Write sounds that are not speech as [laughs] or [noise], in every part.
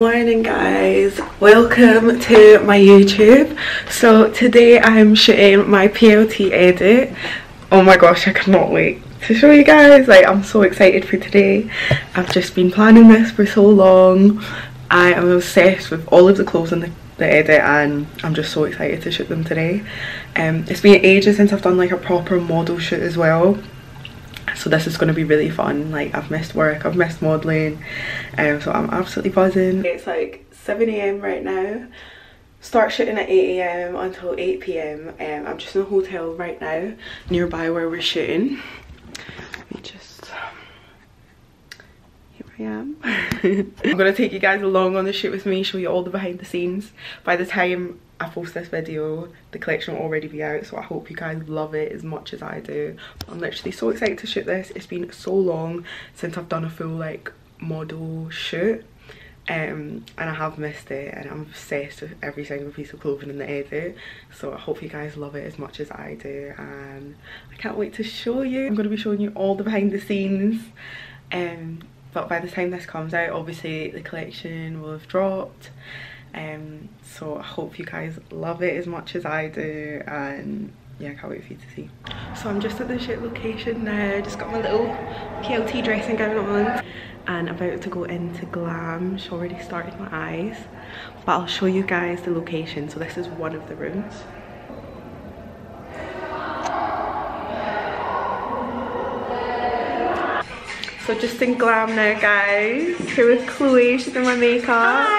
morning guys. Welcome to my youtube. So today i'm shooting my plt edit. Oh my gosh i cannot wait to show you guys. Like i'm so excited for today. I've just been planning this for so long. I am obsessed with all of the clothes in the, the edit and i'm just so excited to shoot them today. Um it's been ages since i've done like a proper model shoot as well so this is going to be really fun. Like i've missed work i've missed modeling um so i'm absolutely buzzing. It's like 7 a.m right now. Start shooting at 8 a.m until 8 p.m um i'm just in a hotel right now nearby where we're shooting. Let just here i am. [laughs] I'm gonna take you guys along on the shoot with me show you all the behind the scenes. By the time I post this video, the collection will already be out, so I hope you guys love it as much as I do. I'm literally so excited to shoot this. It's been so long since I've done a full like model shoot. Um, and I have missed it and I'm obsessed with every single piece of clothing in the edit so I hope you guys love it as much as I do and I can't wait to show you. I'm going to be showing you all the behind the scenes um, but by the time this comes out obviously the collection will have dropped um so i hope you guys love it as much as i do and yeah i can't wait for you to see. So i'm just at the shoot location now. Just got my little plt dressing gown on. And about to go into glam. She already started my eyes. But i'll show you guys the location. So this is one of the rooms. So just in glam now guys. Here with Chloe, she's in my makeup. Hi.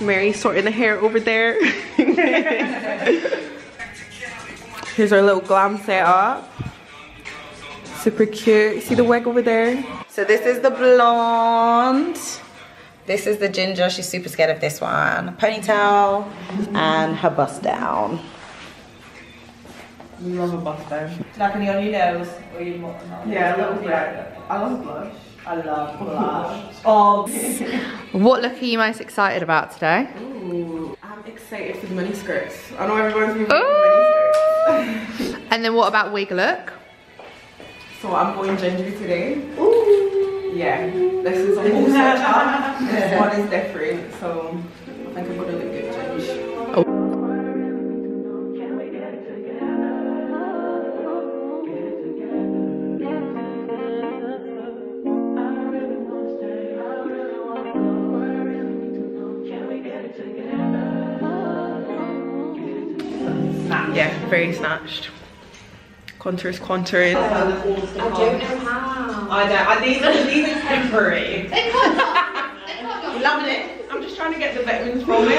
Mary sorting the hair over there. [laughs] Here's our little glam setup. Super cute. See the wig over there? So this is the blonde. This is the ginger. She's super scared of this one. Ponytail and her bust down. Love a bust down. Like on your nose? Or you more, yeah, a little bit. I love blush. I love blush. oh. what look are you most excited about today? Ooh, I'm excited for the mini skirts. I know everyone's been mini skirts. and then what about wig look? So I'm going ginger today. Ooh. Yeah, this is a whole switch up. this one is different, so I think I'm gonna very snatched. Contours, contouring. I don't know how. I don't. I, these, are, these are temporary. [laughs] they can't. They can't Loving it. I'm just trying to get the vitamins from it. you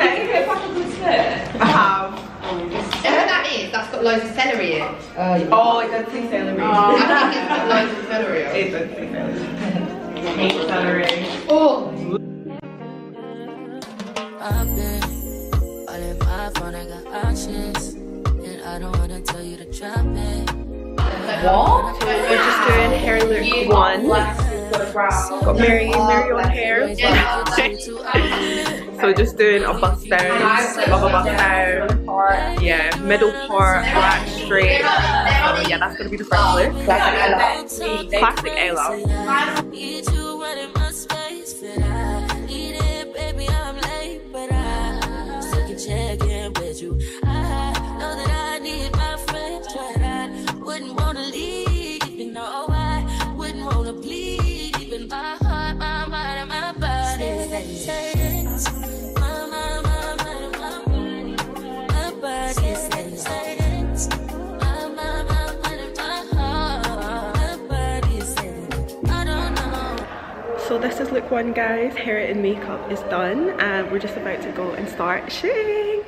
say, if I can sit. I have. You that is? That's got loads of celery in. Uh, oh, it does say celery. Oh. I think it's got loads of celery in. It does say celery. I hate celery. Oh. options, and I don't wanna tell you to drop it. What? We're just doing hair look one. Got Mary, Mary on hair. [laughs] so we're just doing a bust down, love a bust down. Yeah, middle part, black, straight. Yeah, that's gonna be the first look. Classic Ella. Classic Ella. One guys. Hair and makeup is done and we're just about to go and start shooting.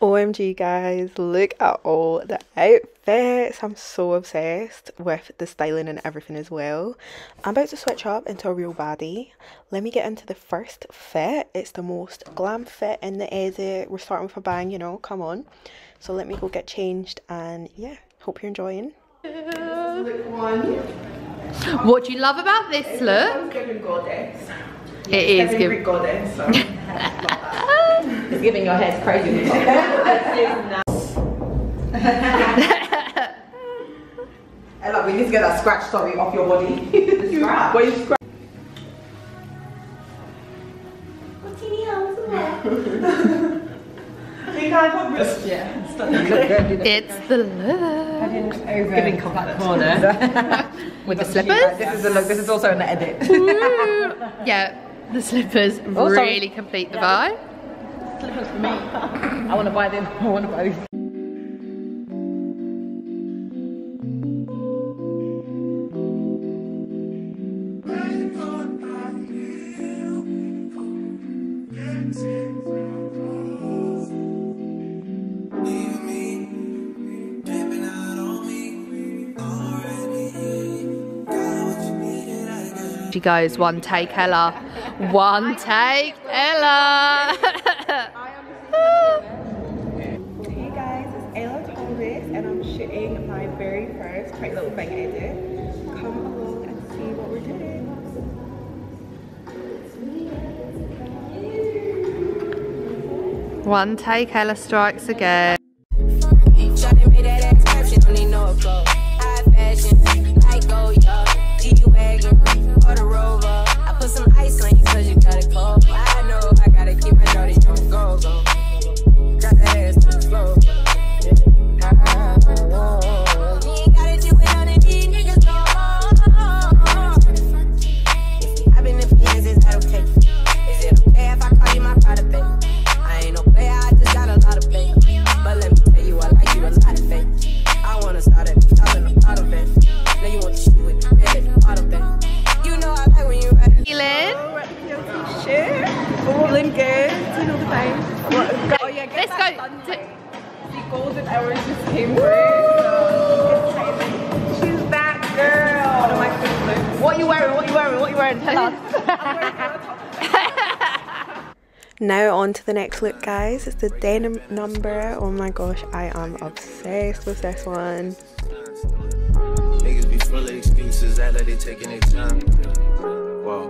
Omg guys look at all the outfits. I'm so obsessed with the styling and everything as well. I'm about to switch up into a real baddie. Let me get into the first fit. It's the most glam fit in the edit we're starting with a bang you know come on. So let me go get changed and yeah hope you're enjoying. Look one what do you love about this it's look? Giving goddess. It is giving goddess. So [laughs] it's giving your head crazy. [laughs] [laughs] Ella, we need to get that scratch story off your body. scratch. Where you scratch? teeny house as well. you guys? It's the look. Giving that corner. With the slippers? This is the look. This is also an edit. [laughs] Yeah, the slippers oh, Also- really complete the vibe. Slippers for me. I want to buy them. [laughs] I want to buy these. Goes, one take Ella. One take Ella. Hey guys, it's Ella Thomas and I'm shooting my very first Pretty Little Thing edit. Come along and see what we're doing. one take Ella strikes again. Now on to the next look guys. It's the denim number. Oh my gosh, I am obsessed with this one. Niggas be full of excuses, act like they taking their time. Whoa,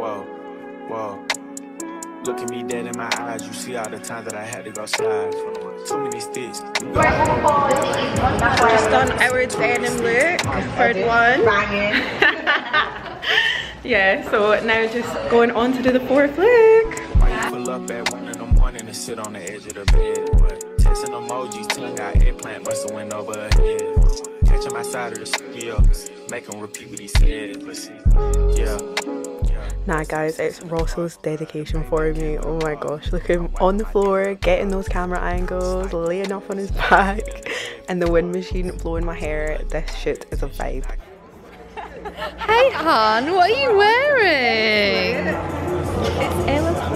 whoa, whoa. Look at me dead in my eyes, you see all the times that I had to go slide. Too many sticks. You go Just done our denim look, third one. [laughs] Yeah, so now just going on to do the fourth look. Why pull up at one in the morning and sit on the edge of the bed? What? Texting emojis, tongue out, eggplant must have went over her head. Catching my side of the skills, make him repeat what he said. But see, yeah, yeah. Nah guys, it's Russell's dedication for me. Oh my gosh, look at him on the floor, getting those camera angles, laying off on his [laughs] back, and the wind machine blowing my hair. This shit is a vibe. Hey, hon, what are you wearing? It's Ella Thomas again.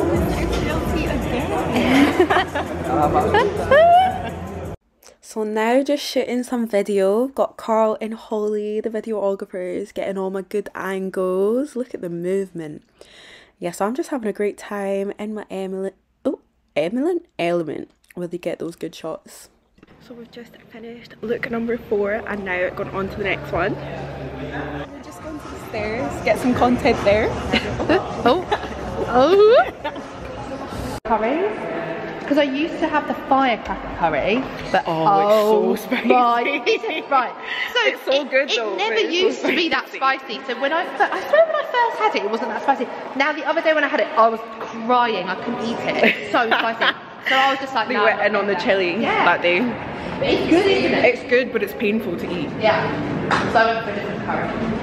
[laughs] So now just shooting some video. Got Carl and Holly, the videographers, getting all my good angles. Look at the movement. Yeah, so I'm just having a great time in my Emily oh Emelin element where they get those good shots. So we've just finished look number four and now going on to the next one. We're just going to the stairs, get some content there. [laughs] Oh, oh. [laughs] Curry? Because I used to have the firecracker curry, but Oh, it's oh so spicy. Right, [laughs] right. So [laughs] It's so it, good it though, never but it's so used to be that spicy. So when I, I swear when I first had it, it wasn't that spicy. Now the other day when I had it, I was crying. I couldn't eat it. It's so spicy. [laughs] So I was just like, We no. went in on the doing chili Yeah. that day. it's good, isn't it? It's good, but it's painful to eat. yeah. So I went for a different curry.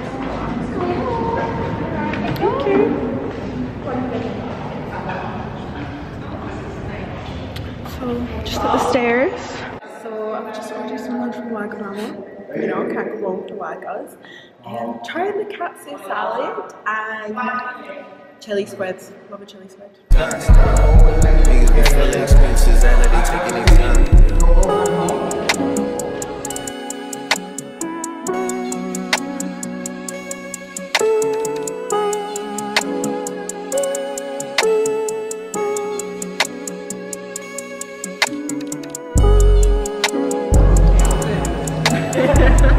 So just at the stairs. So I've just ordered some lunch from Wagamama. You know, can't go wrong with the Wagas. And um, trying the katsu salad and chili squids. Love a chili squid.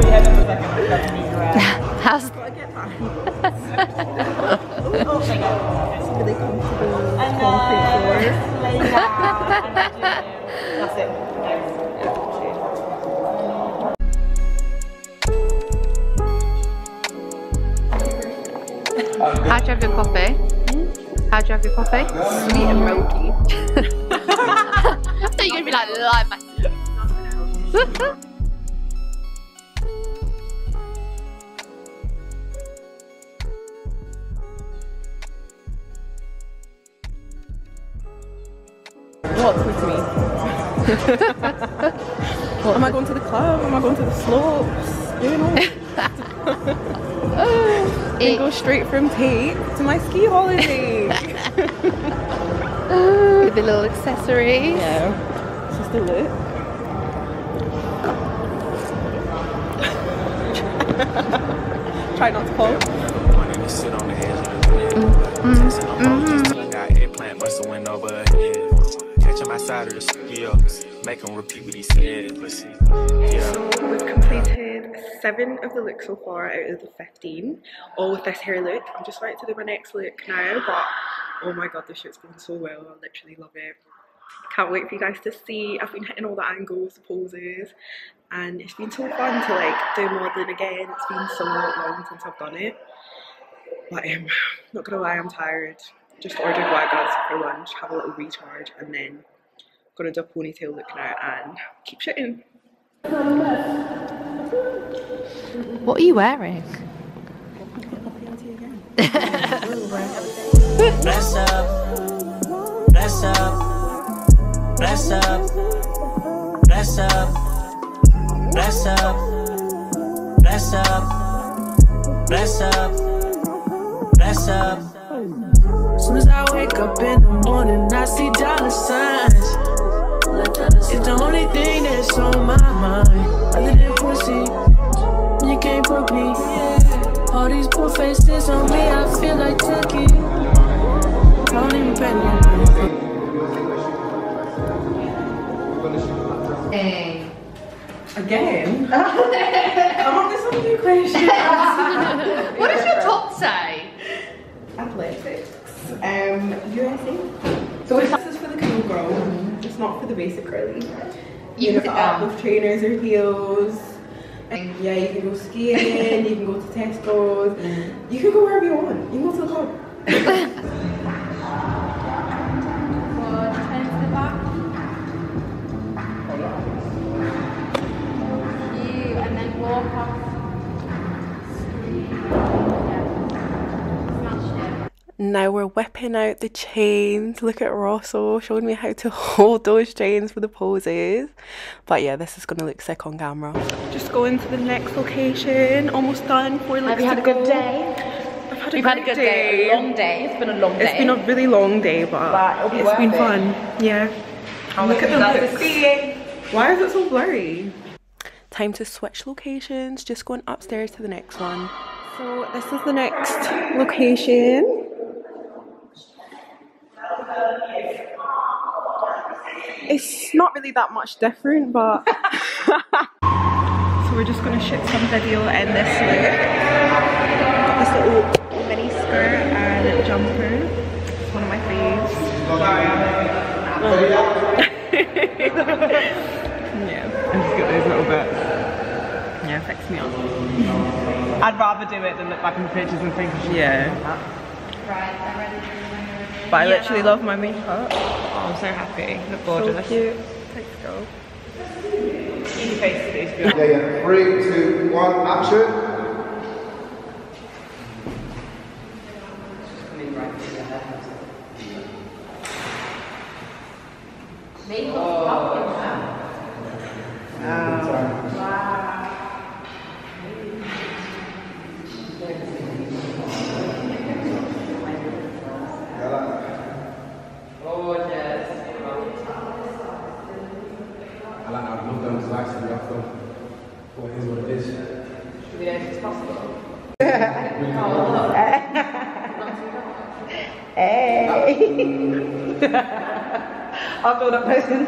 Niggas be full of excuses, act like they taking their time. How's [laughs] Really comfortable concrete floor. how'd you have your coffee? How'd you have your coffee? Sweet and milky. [laughs] so you're gonna be like lime. [laughs] What's with me? [laughs] Am I going to the club? Am I going to the slopes? You know. [laughs] [laughs] and go straight from Tate to my ski holiday. With the little accessories. yeah. It's just a look. Try not to fall. Wanted to sit on of the skills, make him repeat what he said. Let's see. Yeah. So we've completed seven of the looks so far out of the 15, all with this hair look. I'm just about to do my next look now, but oh my god, this shoot's going so well. I literally love it. Can't wait for you guys to see. I've been hitting all the angles, the poses, and it's been so fun to like do modelling again. It's been so long since I've done it. But um, not gonna lie, I'm tired. Just ordered Wagas for lunch, have a little recharge, and then gonna do a ponytail look now and keep shooting. What are you wearing? Bless up, bless up, bless up, bless up, bless up, bless up, bless up, bless up. Soon as I wake up in the morning, I see dollar signs. It's the only thing that's on my mind. Other than pussy, you can't broke me. All these poor faces on me, I feel like Chucky. Don't even pay no Again? [laughs] Come on, there's so many questions. [laughs] What does your top say? Athletics. Um, USA. So this is for the cool girl. It's not for the basic girly. You can can go up um, with trainers or heels. And yeah, you can go skiing, you can go to Tesco's, you can go wherever you want. You can go to the club. [laughs] Now we're whipping out the chains. Look at Rosso showing me how to [laughs] hold those chains for the poses. But yeah, this is gonna look sick on camera. Just going to the next location. Almost done. Four looks Have you had to a good day? I've had a We've had a good day. A long day. It's been a long day. It's been a really long day, but, But it'll be it's worth been it. fun. Yeah. Look at the Love looks. it. Why is it so blurry? Time to switch locations. Just going upstairs to the next one. So this is the next location. It's not really that much different, but [laughs] so we're just gonna shoot some video in this look. This little mini skirt and jumper. It's one of my faves. yeah. [laughs] and just get those little bits. Yeah, fix me up. I'd rather do it than look back in the pictures and think I should Yeah. But I literally love my makeup. I'm so happy. Look So gorgeous. cute. Thanks, girl. Easy face to do, to be honest. Yeah, yeah. Three, two, one, action. I like how look them slice it off them. What is what it is. I'll build up person.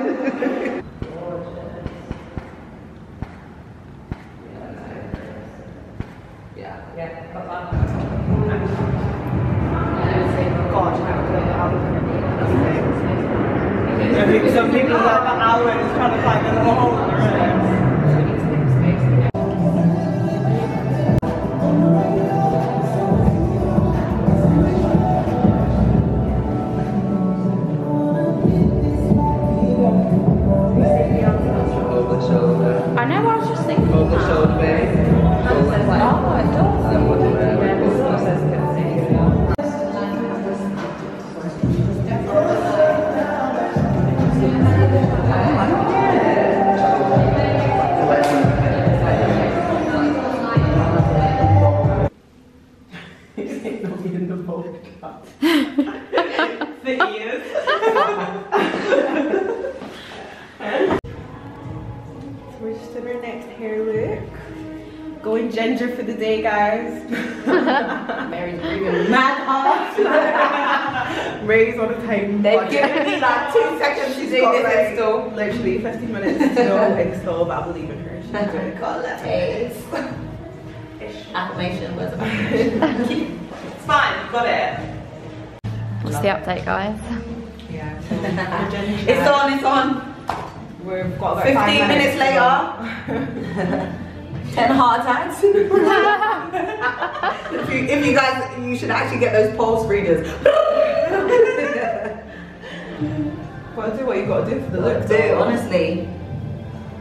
Some people are for hours trying to find a little hole hard. On a time. They've given me like two seconds to do got, this like, install. Literally 15 minutes still [laughs] install, but I believe in her. She's doing it. Got left hands. Affirmation was about It's [laughs] [laughs] fine, got it. What's the update, guys? Yeah. so. It's on, it's on. We've got about 15 five minutes to later. 10 heart attacks. if, you, if you guys, you should actually get those pulse readers. Gotta do what you gotta do for the look. Do honestly,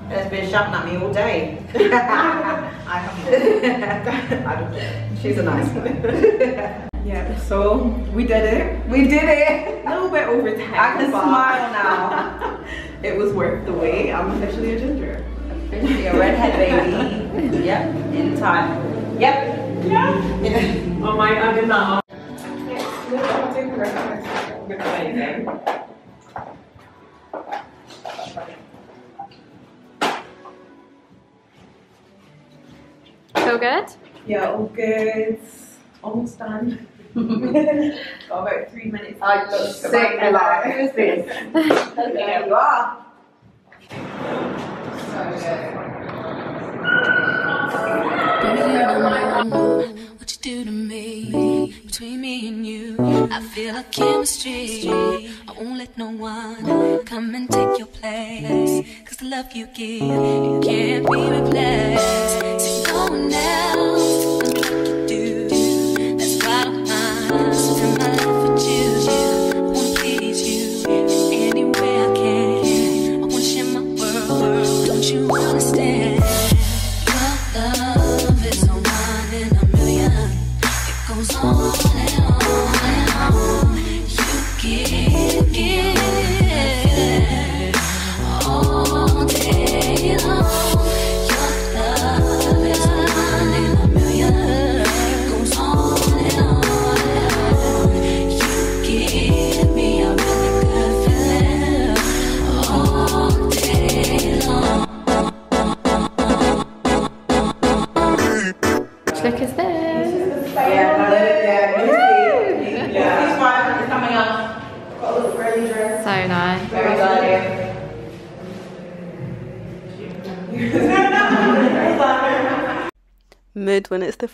it's been shouting at me all day. [laughs] [laughs] I have I don't [laughs] She's a nice one. Yeah, so we did it. We did it. A little bit over time. I can but smile now. it was worth the wait. I'm officially a ginger. Officially a redhead baby. yep, in time. Yep. Yeah. Oh my, I did not. Yes, look, I'm doing perfect. Good amazing. Feel good? Yeah, all good. Almost done. [laughs] Got about three minutes. I look sick and like, who's this? there you are. Baby, you don't know what you do to me. Between me and you, I feel a chemistry. I won't let no one come and take your place. Cause the love you give, it can't be replaced. So no one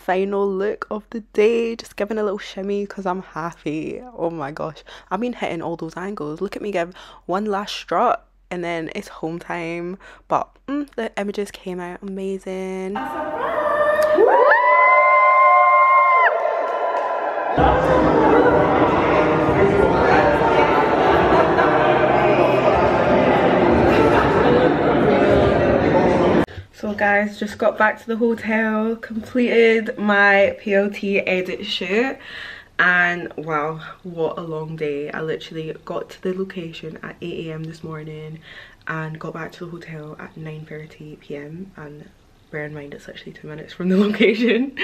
final look of the day. Just giving a little shimmy because I'm happy. Oh my gosh. I've been hitting all those angles. Look at me give one last strut and then it's home time. But mm, the images came out amazing. So guys, just got back to the hotel, completed my PLT edit shoot and wow, what a long day. I literally got to the location at 8am this morning and got back to the hotel at 9.30pm and bear in mind it's actually two minutes from the [laughs] location.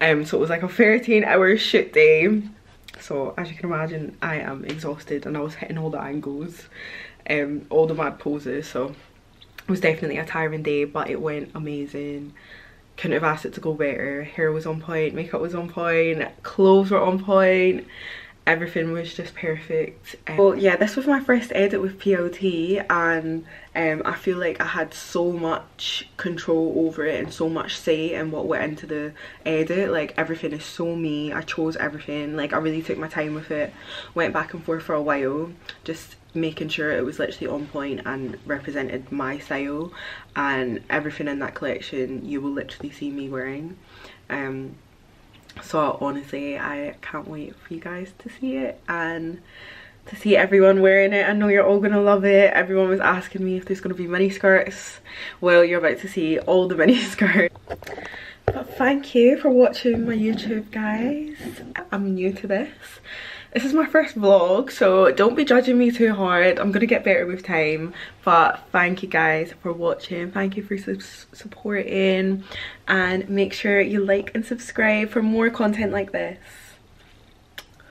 Um, so it was like a 13 hour shoot day. So as you can imagine, I am exhausted and I was hitting all the angles, um, all the mad poses. So was definitely a tiring day but it went amazing. Couldn't have asked it to go better. Hair was on point makeup was on point clothes were on point. Everything was just perfect. Um, well yeah this was my first edit with PLT and um, I feel like I had so much control over it and so much say in what went into the edit. Like everything is so me. I chose everything. Like I really took my time with it. Went back and forth for a while. Just making sure it was literally on point and represented my style and everything in that collection you will literally see me wearing. Um so honestly i can't wait for you guys to see it and to see everyone wearing it. I know you're all gonna love it. Everyone was asking me if there's gonna be mini skirts. Well you're about to see all the [laughs] mini skirts. But thank you for watching my youtube guys. I'm new to this this is my first vlog so don't be judging me too hard. I'm gonna get better with time but thank you guys for watching. Thank you for su supporting. And make sure you like and subscribe for more content like this